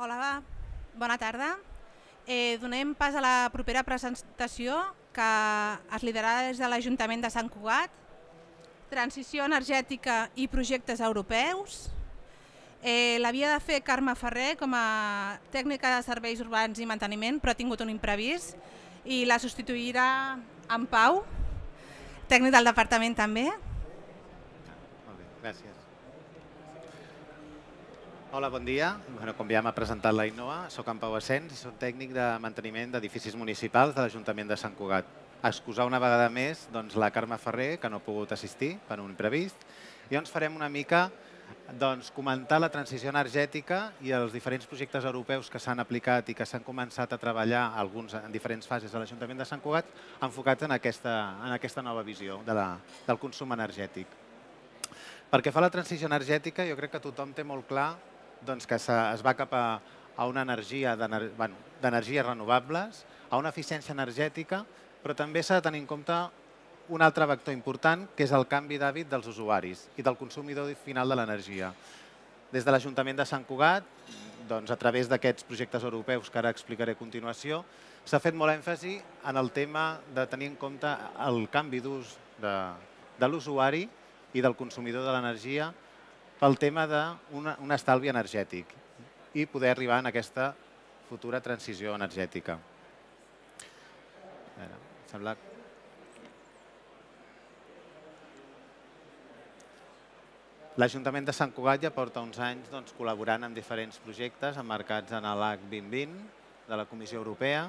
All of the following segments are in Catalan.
Hola, bona tarda. Eh, donem pas a la propera presentació que es liderarà des de l'Ajuntament de Sant Cugat, Transició energètica i projectes europeus. Eh, L'havia de fer Carme Ferrer com a tècnica de serveis urbans i manteniment, però ha tingut un imprevist i la substituirà en Pau, tècnic del departament també. Molt bé, gràcies. Hola, bon dia. Bueno, com ja m'ha presentat la Innoa, soc en Pau Asens i soc tècnic de manteniment d'edificis municipals de l'Ajuntament de Sant Cugat. Excusar una vegada més doncs, la Carme Ferrer, que no ha pogut assistir per un imprevist, i ens farem una mica doncs, comentar la transició energètica i els diferents projectes europeus que s'han aplicat i que s'han començat a treballar alguns en diferents fases a l'Ajuntament de Sant Cugat enfocats en aquesta, en aquesta nova visió de la, del consum energètic. Perquè fa la transició energètica, jo crec que tothom té molt clar doncs, que es va cap a, a una energia d'energies bueno, renovables, a una eficiència energètica, però també s'ha de tenir en compte un altre vector important, que és el canvi d'hàbit dels usuaris i del consumidor final de l'energia. Des de l'Ajuntament de Sant Cugat, doncs, a través d'aquests projectes europeus que ara explicaré a continuació, s'ha fet molt èmfasi en el tema de tenir en compte el canvi d'ús de, de l'usuari i del consumidor de l'energia pel tema d'un estalvi energètic i poder arribar en aquesta futura transició energètica. Veure, sembla L'Ajuntament de Sant Cugat ja porta uns anys doncs, col·laborant en diferents projectes emmarcats en l'AC 2020 de la Comissió Europea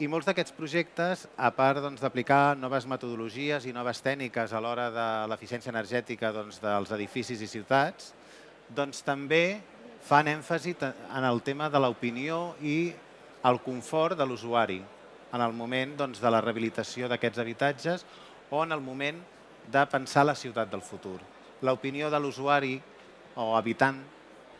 i molts d'aquests projectes, a part doncs, d'aplicar doncs, noves metodologies i noves tècniques a l'hora de l'eficiència energètica doncs, dels edificis i ciutats, doncs, també fan èmfasi en el tema de l'opinió i el confort de l'usuari en el moment doncs, de la rehabilitació d'aquests habitatges o en el moment de pensar la ciutat del futur. L'opinió de l'usuari o habitant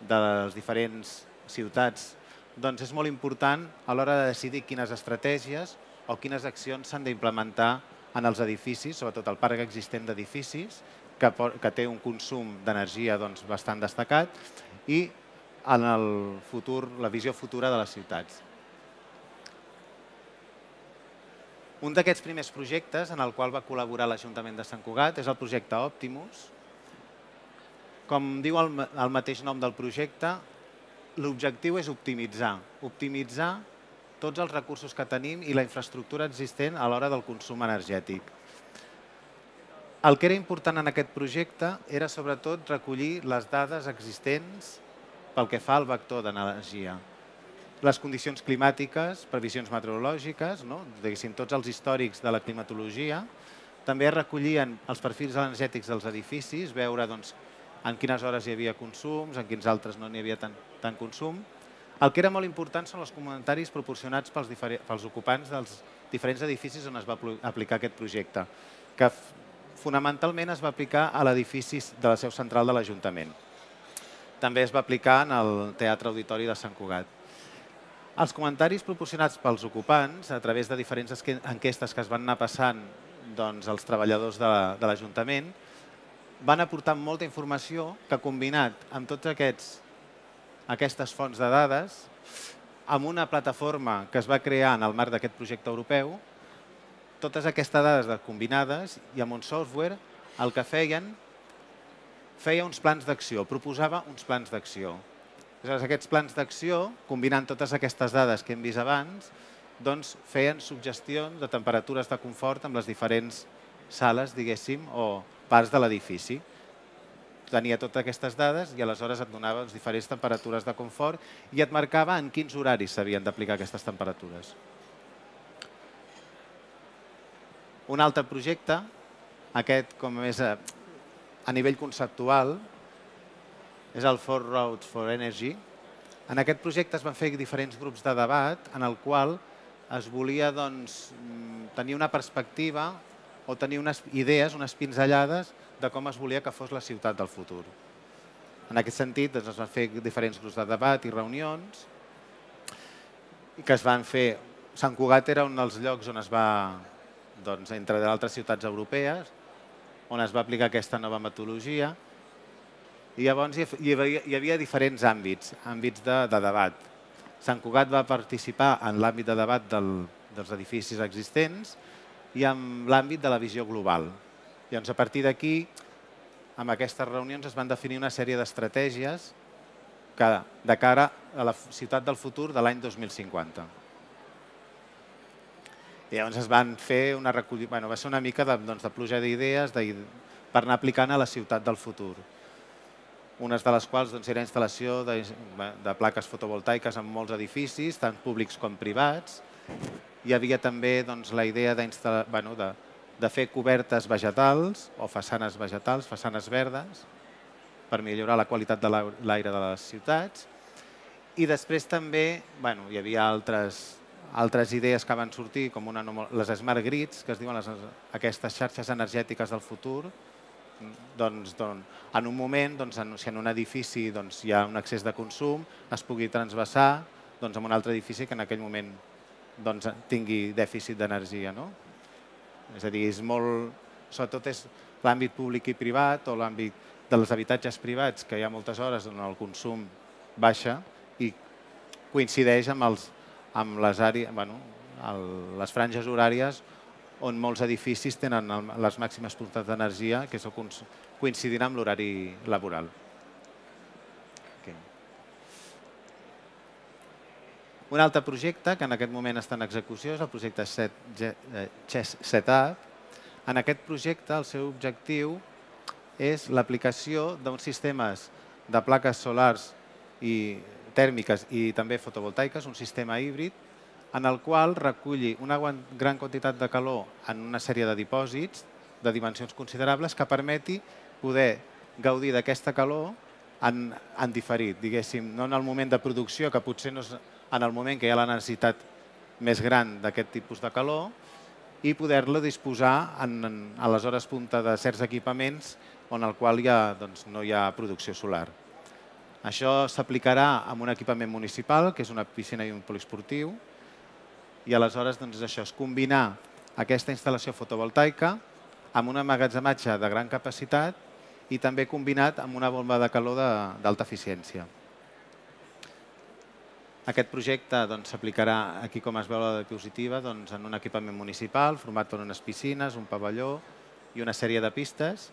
de les diferents ciutats doncs és molt important a l'hora de decidir quines estratègies o quines accions s'han d'implementar en els edificis, sobretot el parc existent d'edificis, que, que té un consum d'energia doncs, bastant destacat, i en el futur, la visió futura de les ciutats. Un d'aquests primers projectes en el qual va col·laborar l'Ajuntament de Sant Cugat és el projecte Optimus, com diu el, el mateix nom del projecte, l'objectiu és optimitzar. Optimitzar tots els recursos que tenim i la infraestructura existent a l'hora del consum energètic. El que era important en aquest projecte era sobretot recollir les dades existents pel que fa al vector d'energia. Les condicions climàtiques, previsions meteorològiques, no? tots els històrics de la climatologia, també recollien els perfils energètics dels edificis, veure doncs, en quines hores hi havia consums, en quins altres no n'hi havia tant, tant consum. El que era molt important són els comentaris proporcionats pels, pels ocupants dels diferents edificis on es va aplicar aquest projecte, que fonamentalment es va aplicar a l'edifici de la seu central de l'Ajuntament. També es va aplicar en el Teatre Auditori de Sant Cugat. Els comentaris proporcionats pels ocupants, a través de diferents enquestes que es van anar passant doncs, als treballadors de l'Ajuntament, van aportar molta informació que combinat amb tots aquests, aquestes fonts de dades, amb una plataforma que es va crear en el marc d'aquest projecte europeu, totes aquestes dades combinades i amb un software el que feien feia uns plans d'acció, proposava uns plans d'acció. Aleshores, aquests plans d'acció, combinant totes aquestes dades que hem vist abans, doncs feien suggestions de temperatures de confort amb les diferents sales, diguéssim, o parts de l'edifici. Tenia totes aquestes dades i aleshores et donava les diferents temperatures de confort i et marcava en quins horaris s'havien d'aplicar aquestes temperatures. Un altre projecte, aquest com més a, a nivell conceptual, és el Four Roads for Energy. En aquest projecte es van fer diferents grups de debat en el qual es volia doncs, tenir una perspectiva o tenir unes idees, unes pinzellades de com es volia que fos la ciutat del futur. En aquest sentit, doncs, es van fer diferents grups de debat i reunions que es van fer... Sant Cugat era un dels llocs on es va, doncs, entre d'altres ciutats europees, on es va aplicar aquesta nova metodologia I llavors hi havia, hi havia diferents àmbits, àmbits de, de debat. Sant Cugat va participar en l'àmbit de debat del, dels edificis existents i en l'àmbit de la visió global. Llavors, a partir d'aquí, amb aquestes reunions es van definir una sèrie d'estratègies de cara a la ciutat del futur de l'any 2050. I llavors es van fer una recollida, bueno, va ser una mica de, doncs, de pluja d'idees per anar aplicant a la ciutat del futur. Unes de les quals doncs, era instal·lació de, de plaques fotovoltaiques en molts edificis, tant públics com privats. Hi havia també doncs, la idea bueno, de, de fer cobertes vegetals o façanes vegetals, façanes verdes, per millorar la qualitat de l'aire de les ciutats. I després també bueno, hi havia altres, altres idees que van sortir, com una, les smart grids, que es diuen les, aquestes xarxes energètiques del futur, doncs, doncs, en un moment, doncs, en, si en un edifici doncs, hi ha un excés de consum, es pugui transversar doncs, en un altre edifici que en aquell moment doncs, tingui dèficit d'energia. No? És a dir, és molt, sobretot és l'àmbit públic i privat o l'àmbit dels habitatges privats, que hi ha moltes hores on el consum baixa i coincideix amb, els, amb les, àrees, bueno, el, les franges horàries on molts edificis tenen les màximes puntes d'energia que coincidirà amb l'horari laboral. Un altre projecte que en aquest moment està en execució és el projecte CHES Setup. En aquest projecte el seu objectiu és l'aplicació d'uns sistemes de plaques solars i tèrmiques i també fotovoltaiques, un sistema híbrid, en el qual reculli una gran quantitat de calor en una sèrie de dipòsits de dimensions considerables que permeti poder gaudir d'aquesta calor en, en diferit, diguéssim, no en el moment de producció, que potser no és en el moment que hi ha la necessitat més gran d'aquest tipus de calor, i poder-lo disposar en, en, a les hores punta de certs equipaments on el qual ha, doncs, no hi ha producció solar. Això s'aplicarà amb un equipament municipal, que és una piscina i un poliesportiu, i aleshores doncs, això, és combinar aquesta instal·lació fotovoltaica amb un emmagatzematge de gran capacitat i també combinat amb una bomba de calor d'alta eficiència. Aquest projecte doncs, s'aplicarà doncs, aquí, com es veu la diapositiva, doncs, en un equipament municipal format per unes piscines, un pavelló i una sèrie de pistes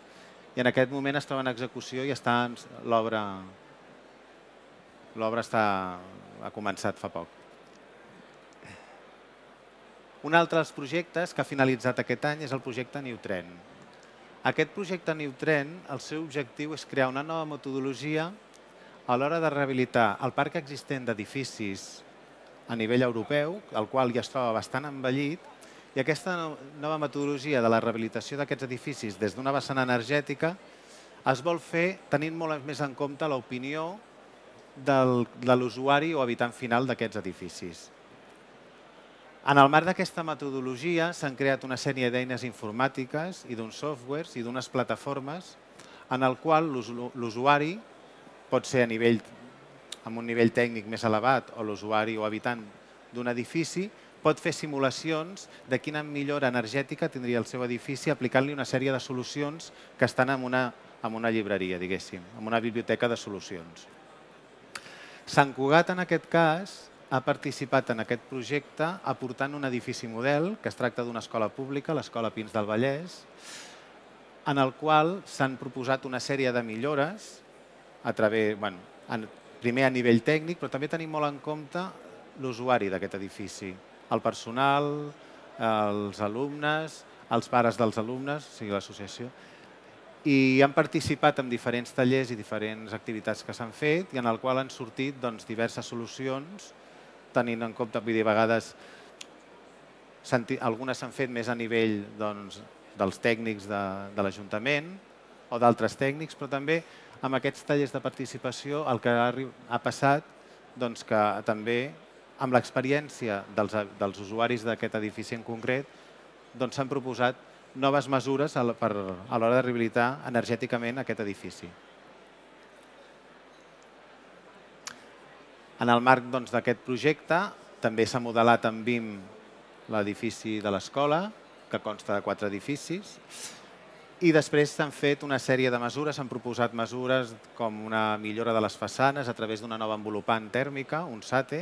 i en aquest moment es troba en execució i està l'obra l'obra està ha començat fa poc. Un altre dels projectes que ha finalitzat aquest any és el projecte New Trend. Aquest projecte New Trend, el seu objectiu és crear una nova metodologia a l'hora de rehabilitar el parc existent d'edificis a nivell europeu, el qual ja es troba bastant envellit, i aquesta nova metodologia de la rehabilitació d'aquests edificis des d'una vessant energètica es vol fer tenint molt més en compte l'opinió de l'usuari o habitant final d'aquests edificis. En el marc d'aquesta metodologia s'han creat una sèrie d'eines informàtiques i d'uns softwares i d'unes plataformes en el qual l'usuari pot ser a nivell, amb un nivell tècnic més elevat o l'usuari o habitant d'un edifici pot fer simulacions de quina millora energètica tindria el seu edifici aplicant-li una sèrie de solucions que estan en una, en una llibreria, diguéssim, en una biblioteca de solucions. Sant Cugat, en aquest cas, ha participat en aquest projecte aportant un edifici model, que es tracta d'una escola pública, l'Escola Pins del Vallès, en el qual s'han proposat una sèrie de millores, a través, bueno, primer a nivell tècnic, però també tenim molt en compte l'usuari d'aquest edifici. El personal, els alumnes, els pares dels alumnes, o sigui, l'associació, i han participat en diferents tallers i diferents activitats que s'han fet i en el qual han sortit doncs, diverses solucions, tenint en compte, vull dir, a vegades algunes s'han fet més a nivell doncs, dels tècnics de, de l'Ajuntament o d'altres tècnics, però també amb aquests tallers de participació el que ha, ha passat doncs, que també amb l'experiència dels, dels usuaris d'aquest edifici en concret, doncs s'han doncs proposat noves mesures a l'hora de rehabilitar energèticament aquest edifici. En el marc doncs, d'aquest doncs, projecte també s'ha modelat en BIM l'edifici de l'escola, que consta de quatre edificis, I després s'han fet una sèrie de mesures, s'han proposat mesures com una millora de les façanes a través d'una nova envolupant tèrmica, un SATE.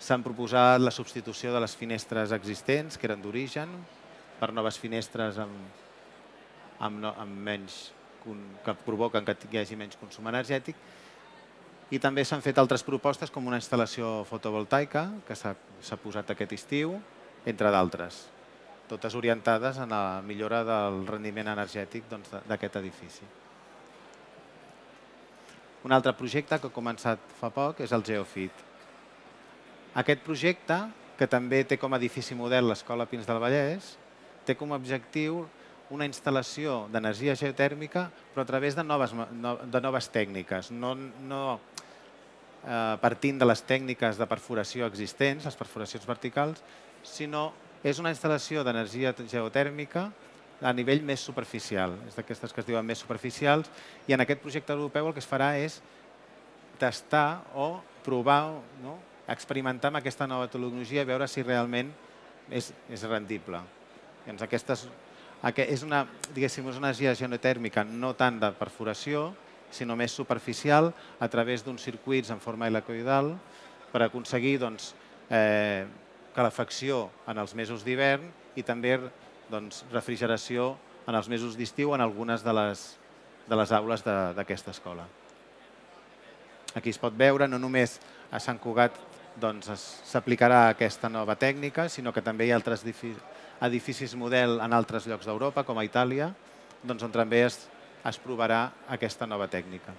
S'han proposat la substitució de les finestres existents, que eren d'origen, per noves finestres amb, amb, no, amb menys, que provoquen que hi hagi menys consum energètic. I també s'han fet altres propostes com una instal·lació fotovoltaica que s'ha posat aquest estiu, entre d'altres totes orientades a la millora del rendiment energètic doncs, d'aquest edifici. Un altre projecte que ha començat fa poc és el Geofit. Aquest projecte, que també té com a edifici model l'Escola Pins del Vallès, té com a objectiu una instal·lació d'energia geotèrmica però a través de noves, de noves tècniques, no, no eh, partint de les tècniques de perforació existents, les perforacions verticals, sinó és una instal·lació d'energia geotèrmica a nivell més superficial. És d'aquestes que es diuen més superficials i en aquest projecte europeu el que es farà és tastar o provar, no? experimentar amb aquesta nova tecnologia i veure si realment és, és rendible. Llavors, aquestes, és una, diguéssim, és una energia geotèrmica no tant de perforació, sinó més superficial a través d'uns circuits en forma helicoidal per aconseguir doncs, eh, calefacció en els mesos d'hivern i també doncs, refrigeració en els mesos d'estiu en algunes de les, de les aules d'aquesta escola. Aquí es pot veure, no només a Sant Cugat doncs, s'aplicarà aquesta nova tècnica, sinó que també hi ha altres edificis model en altres llocs d'Europa, com a Itàlia, doncs, on també es, es provarà aquesta nova tècnica.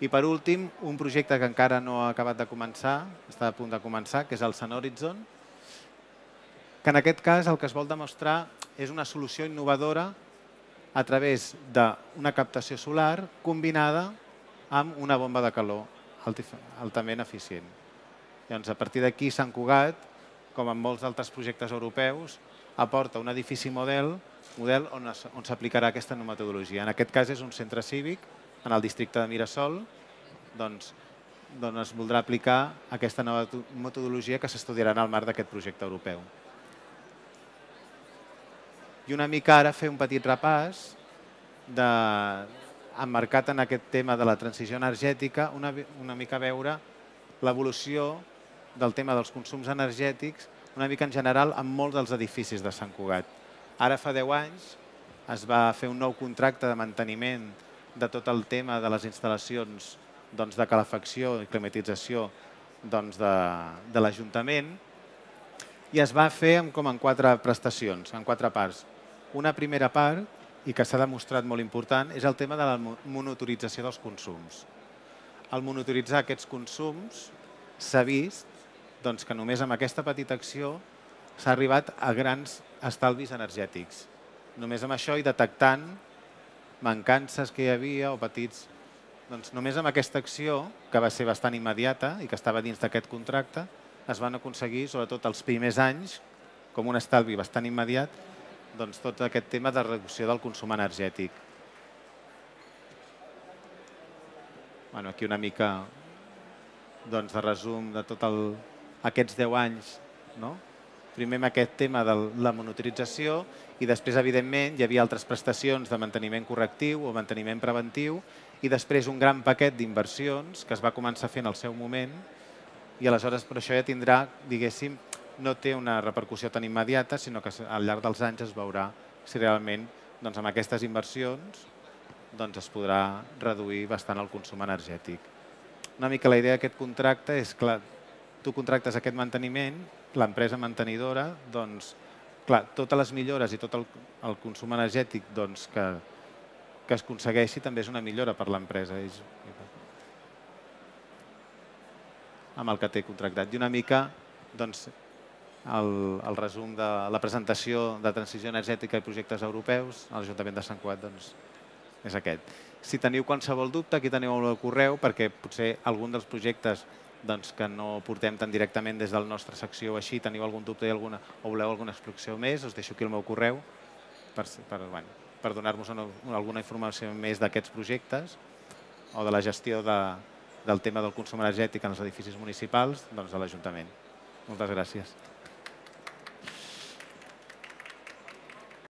I per últim, un projecte que encara no ha acabat de començar, està a punt de començar, que és el Sun Horizon, que en aquest cas el que es vol demostrar és una solució innovadora a través d'una captació solar combinada amb una bomba de calor altament eficient. Llavors, a partir d'aquí, Sant Cugat, com en molts altres projectes europeus, aporta un edifici model, model on s'aplicarà aquesta metodologia. En aquest cas és un centre cívic en el districte de Mirasol, doncs, doncs es voldrà aplicar aquesta nova metodologia que s'estudiarà en el marc d'aquest projecte europeu. I una mica ara fer un petit repàs de, emmarcat en aquest tema de la transició energètica, una, una mica veure l'evolució del tema dels consums energètics, una mica en general en molts dels edificis de Sant Cugat. Ara fa 10 anys es va fer un nou contracte de manteniment de tot el tema de les instal·lacions doncs, de calefacció i climatització doncs, de, de l'Ajuntament i es va fer com en quatre prestacions, en quatre parts. Una primera part, i que s'ha demostrat molt important, és el tema de la monitorització dels consums. Al monitoritzar aquests consums s'ha vist doncs, que només amb aquesta petita acció s'ha arribat a grans estalvis energètics. Només amb això i detectant mancances que hi havia o petits... Doncs només amb aquesta acció, que va ser bastant immediata i que estava dins d'aquest contracte, es van aconseguir, sobretot els primers anys, com un estalvi bastant immediat, doncs tot aquest tema de reducció del consum energètic. Bueno, aquí una mica doncs, de resum de tots aquests 10 anys no? Primer amb aquest tema de la monitorització i després, evidentment, hi havia altres prestacions de manteniment correctiu o manteniment preventiu i després un gran paquet d'inversions que es va començar fent al seu moment i aleshores per això ja tindrà, diguéssim, no té una repercussió tan immediata, sinó que al llarg dels anys es veurà si realment doncs, amb aquestes inversions doncs, es podrà reduir bastant el consum energètic. Una mica la idea d'aquest contracte és que tu contractes aquest manteniment l'empresa mantenidora, doncs, clar, totes les millores i tot el, el consum energètic doncs, que, que es aconsegueixi també és una millora per l'empresa amb el que té contractat. I una mica doncs, el, el resum de la presentació de transició energètica i projectes europeus a l'Ajuntament de Sant Cuat doncs, és aquest. Si teniu qualsevol dubte, aquí teniu el correu perquè potser algun dels projectes doncs, que no portem tan directament des de la nostra secció així, teniu algun dubte i alguna, o voleu alguna explicació més, us deixo aquí el meu correu per, per, bueno, per donar-vos alguna informació més d'aquests projectes o de la gestió de, del tema del consum energètic en els edificis municipals doncs, de l'Ajuntament. Moltes gràcies.